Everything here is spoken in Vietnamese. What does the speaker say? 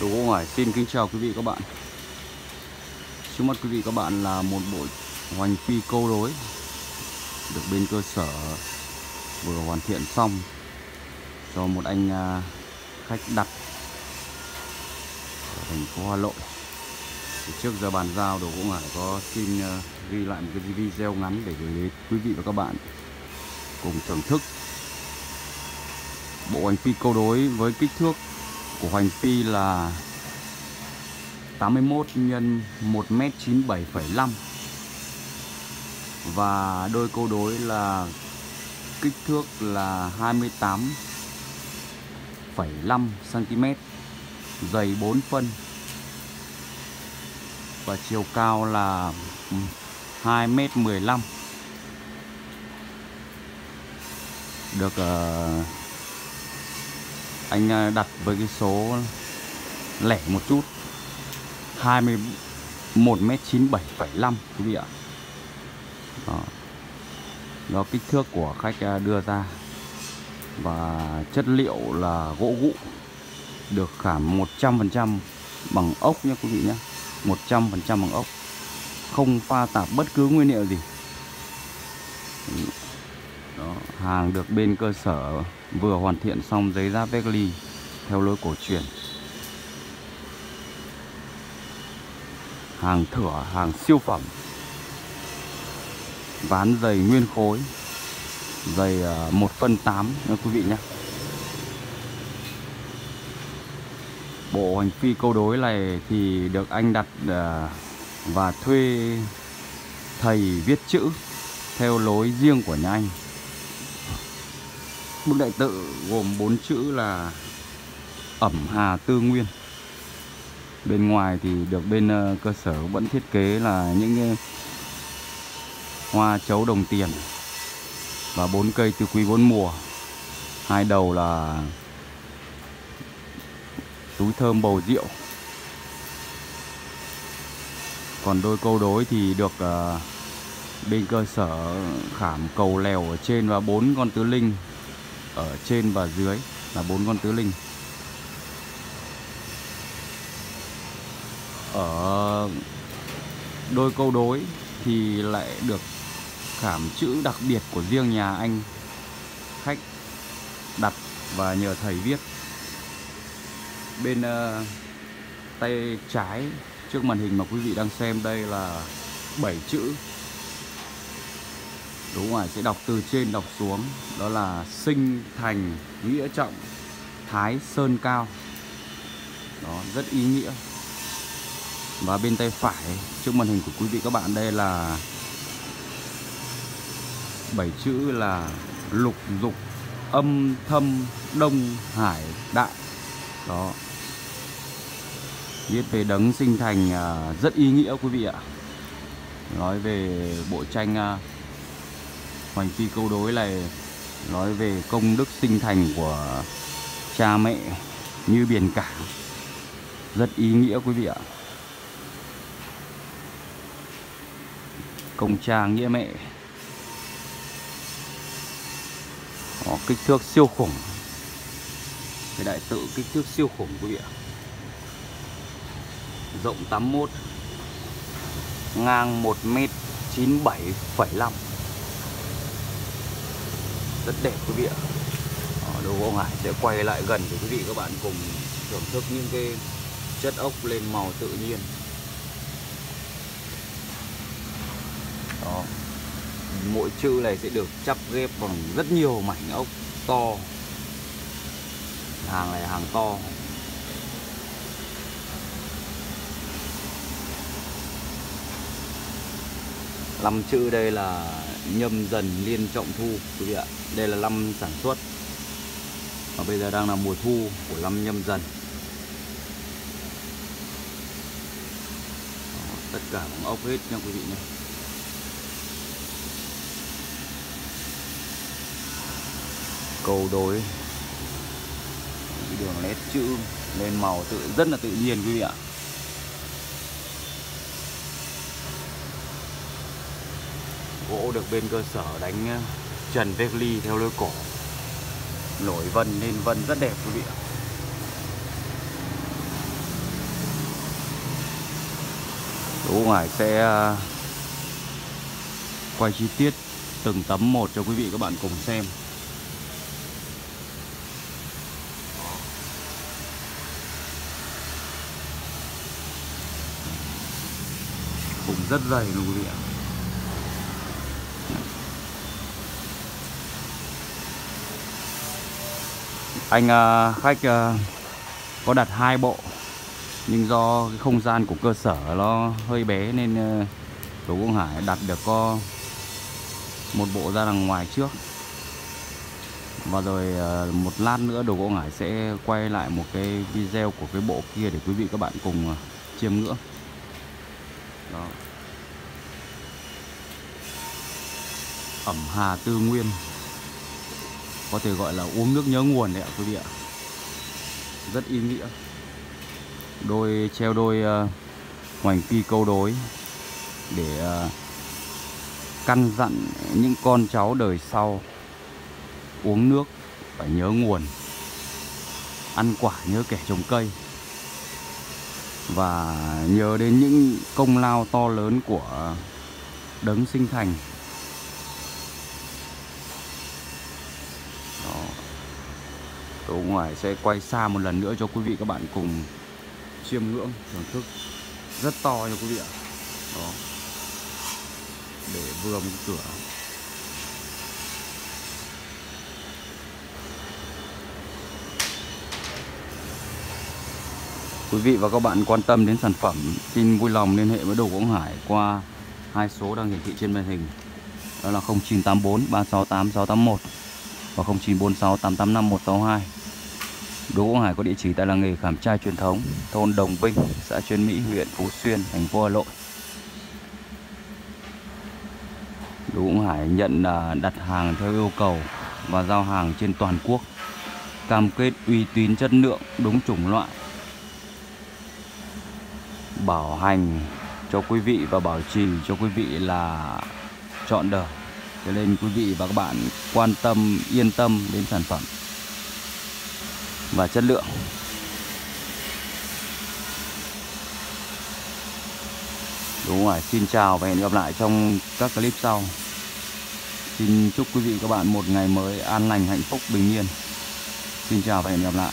Đồ gỗ ngoài. Xin kính chào quý vị các bạn. Trước mắt quý vị các bạn là một bộ hoành phi câu đối. Được bên cơ sở vừa hoàn thiện xong Cho một anh à, khách đặt Ở thành phố Hà Nội. Thì Trước giờ bàn giao đồ gỗ ngoài có xin à, ghi lại một cái video ngắn để gửi đến quý vị và các bạn cùng thưởng thức Bộ hoành phi câu đối với kích thước của Hoành Phi là 81 nhân 1m97,5 và đôi câu đối là kích thước là 28,5 cm dày 4 phân. Và chiều cao là ừ, 2m15 được uh, anh à, đặt với cái số lẻ một chút. 21m97,5 quý vị ạ. Đó. đó kích thước của khách à, đưa ra. Và chất liệu là gỗ gụ được khảm 100% bằng ốc nhé quý vị nhé 100% bằng ốc. Không pha tạp bất cứ nguyên liệu gì đó, hàng được bên cơ sở vừa hoàn thiện xong giấy giáp Beckley theo lối cổ truyền. Hàng thửa, hàng siêu phẩm. Ván dày nguyên khối. Dày 1 à, phân 8 nha quý vị nhé. Bộ hành phi câu đối này thì được anh đặt à, và thuê thầy viết chữ theo lối riêng của nhà anh Bức đại tự gồm bốn chữ là ẩm, hà, tư, nguyên. Bên ngoài thì được bên ờ, cơ sở vẫn thiết kế là những ờ, hoa chấu đồng tiền Và bốn cây từ quý bốn mùa. Hai đầu là túi thơm bầu rượu. Còn đôi câu đối thì được ờ, bên cơ sở khảm cầu lèo ở trên và bốn con tứ linh ở trên và dưới là bốn con tứ linh. Ở đôi câu đối thì lại được khảm chữ đặc biệt của riêng nhà anh khách đặt và nhờ thầy viết. Bên uh, tay trái trước màn hình mà quý vị đang xem đây là 7 chữ đúng rồi, sẽ đọc từ trên đọc xuống. Đó là sinh thành nghĩa trọng, thái sơn cao. Đó, rất ý nghĩa. Và bên tay phải, trước màn hình của quý vị các bạn, đây là bảy chữ là lục dục âm thâm đông hải đại đó. Viết về đấng sinh thành à, rất ý nghĩa, quý vị ạ. Nói về bộ tranh à, Hoành phi câu đối này nói về công đức sinh thành của cha mẹ như biển cả. Rất ý nghĩa quý vị ạ. Công cha nghĩa mẹ. Có kích thước siêu khủng. Cái đại tự kích thước siêu khủng quý vị ạ. Rộng 81 ngang 1m97,5 rất đẹp quý vị ạ. Ờ, đồ gỗ ngải sẽ quay lại gần để quý vị các bạn cùng thưởng thức những cái chất ốc lên màu tự nhiên. Đó. Mỗi chữ này sẽ được chắp ghép bằng rất nhiều mảnh ốc to. Hàng này hàng to. Năm chữ đây là nhâm dần liên trọng thu quý vị ạ. Đây là năm sản xuất. Và bây giờ đang là mùa thu của năm nhâm dần. Đó, tất cả bằng ốc hết nha quý vị nhé. Cầu đối. Đường nét chữ lên màu tự rất là tự nhiên quý vị ạ. gỗ được bên cơ sở đánh ờ, trần vết ly theo lối cổ. Nổi vân lên vân rất đẹp quý vị ạ. Đỗ Ngải sẽ ờ, quay chi tiết từng tấm một cho quý vị các bạn cùng xem. Cũng rất dày luôn quý vị ạ. Anh à, khách à, có đặt hai bộ, nhưng do cái không gian của cơ sở nó hơi bé nên à, Đồ Quang Hải đặt được có một bộ ra đằng ngoài trước. Và rồi một lát nữa Đồ Gỗ Ngải sẽ quay lại một cái video của cái bộ kia để quý vị các bạn cùng chiêm ngưỡng. Đó. Ẩm hà tư nguyên có thể gọi là uống nước nhớ nguồn đấy ạ quý vị ạ. Rất ý nghĩa. Đôi treo đôi uh, hoành phi câu đối để uh, căn dặn những con cháu đời sau uống nước phải nhớ nguồn ăn quả nhớ kẻ trồng cây. Và nhớ đến những công lao to lớn của đấng sinh thành. Tôi ngoài sẽ quay xa một lần nữa cho quý vị các bạn cùng chiêm ngưỡng thưởng thức rất to cho quý vị ạ. Đó. Để vừa một cửa. Quý vị và các bạn quan tâm đến sản phẩm xin vui lòng liên hệ với Đồ Quảng Hải qua hai số đang hiển thị trên màn hình. Đó là 0984 368 681 và 0946 885 162 Đỗ Quốc Hải có địa chỉ tại làng nghề khảm trai truyền thống, thôn Đồng Vinh, xã Chuyên Mỹ, huyện Phú Xuyên, thành phố Hà Nội. Đỗ Quốc Hải nhận à, đặt hàng theo yêu cầu và giao hàng trên toàn quốc, cam kết uy tín chất lượng, đúng chủng loại, bảo hành cho quý vị và bảo trì cho quý vị là chọn đời cho nên quý vị và các bạn quan tâm yên tâm đến sản phẩm và chất lượng. Đúng rồi, xin chào và hẹn gặp lại trong các clip sau. Xin chúc quý vị các bạn một ngày mới an lành, hạnh phúc, bình yên. Xin chào và hẹn gặp lại.